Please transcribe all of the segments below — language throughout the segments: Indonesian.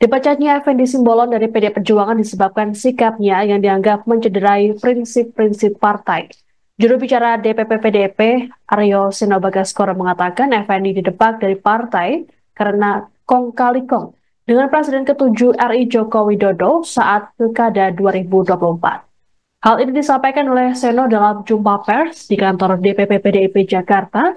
Dipecatnya Effendi Simbolon dari PD Perjuangan disebabkan sikapnya yang dianggap mencederai prinsip-prinsip partai. Juru bicara DPP PDP Aryo Sinobagaskoro mengatakan Effendi didepak dari partai karena kong kali kong dengan Presiden ke-7 RI Joko Widodo saat Pilkada 2024. Hal ini disampaikan oleh Seno dalam jumpa pers di kantor DPP PDIP Jakarta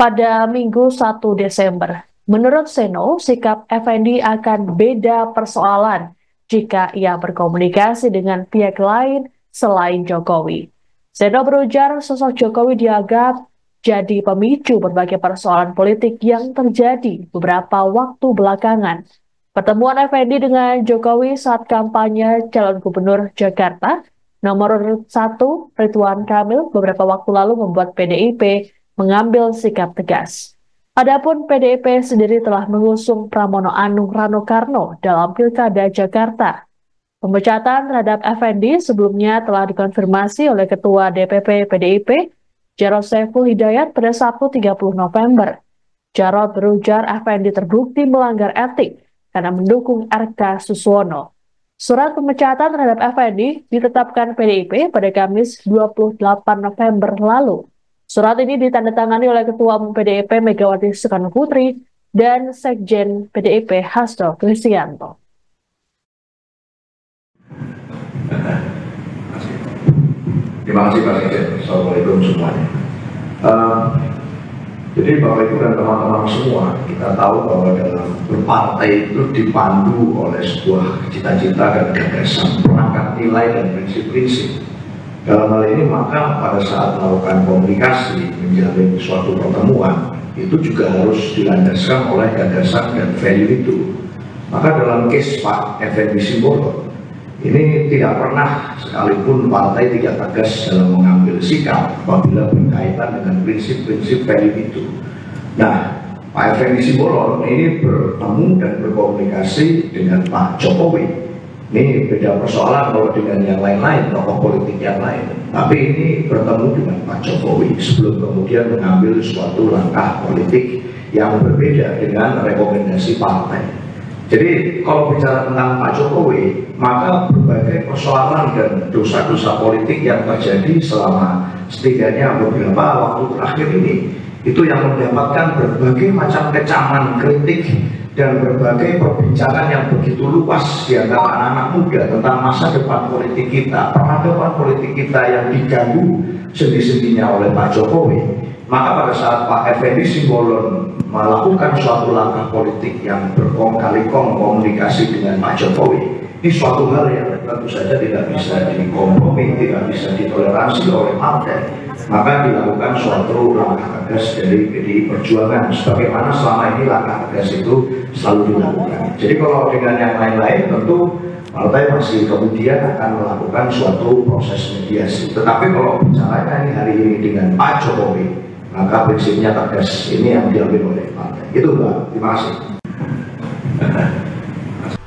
pada Minggu 1 Desember. Menurut Seno, sikap Effendi akan beda persoalan jika ia berkomunikasi dengan pihak lain selain Jokowi. Seno berujar sosok Jokowi dianggap jadi pemicu berbagai persoalan politik yang terjadi beberapa waktu belakangan. Pertemuan Effendi dengan Jokowi saat kampanye calon gubernur Jakarta nomor satu Ridwan Kamil beberapa waktu lalu membuat PDIP mengambil sikap tegas. Adapun PDIP sendiri telah mengusung Pramono Anung Rano Karno dalam Pilkada Jakarta. Pemecatan terhadap Effendi sebelumnya telah dikonfirmasi oleh Ketua DPP PDIP, Jarod Saiful Hidayat pada Sabtu 30 November. Jarod berujar Effendi terbukti melanggar etik karena mendukung RK Suswono. Surat pemecatan terhadap Effendi ditetapkan PDIP pada Kamis 28 November lalu. Surat ini ditandatangani oleh Ketua Umum PDIP Megawati Soekarno Putri dan Sekjen PDIP Hasto Kristianto. Terima kasih Pak Sekjen. Assalamualaikum semuanya. Uh, jadi Bapak Ibu dan teman-teman semua, kita tahu bahwa dalam berpartai itu dipandu oleh sebuah cita-cita dan gagasan, perangkat nilai dan prinsip-prinsip dalam hal ini maka pada saat melakukan komunikasi, menjalin suatu pertemuan, itu juga harus dilandaskan oleh gagasan dan value itu. Maka dalam case Pak Effendi Simbolon, ini tidak pernah sekalipun partai tidak tegas dalam mengambil sikap apabila berkaitan dengan prinsip-prinsip value itu. Nah, Pak Effendi Simbolon ini bertemu dan berkomunikasi dengan Pak Jokowi ini beda persoalan kalau dengan yang lain-lain, tokoh politik yang lain. Tapi ini bertemu dengan Pak Jokowi sebelum kemudian mengambil suatu langkah politik yang berbeda dengan rekomendasi partai. Jadi kalau bicara tentang Pak Jokowi, maka berbagai persoalan dan dosa-dosa politik yang terjadi selama setidaknya beberapa waktu terakhir ini itu yang mendapatkan berbagai macam kecaman kritik dan berbagai perbincangan yang begitu luas di antara anak-anak muda tentang masa depan politik kita, peradaban politik kita yang diganggu sendi-sendinya oleh Pak Jokowi. Maka pada saat Pak Effendi Simbolon melakukan suatu langkah politik yang berkong kali kong komunikasi dengan Pak Jokowi, ini suatu hal yang tentu saja tidak bisa dikompromi, tidak bisa ditoleransi oleh partai maka dilakukan suatu langkah tegas dari PDI Perjuangan. Sebagaimana selama ini langkah tegas itu selalu dilakukan. Jadi kalau dengan yang lain-lain tentu partai masih kemudian akan melakukan suatu proses mediasi. Tetapi kalau bicaranya ini hari ini dengan Pak Jokowi maka prinsipnya tegas. Ini yang diambil oleh partai. Itu Mbak, terima kasih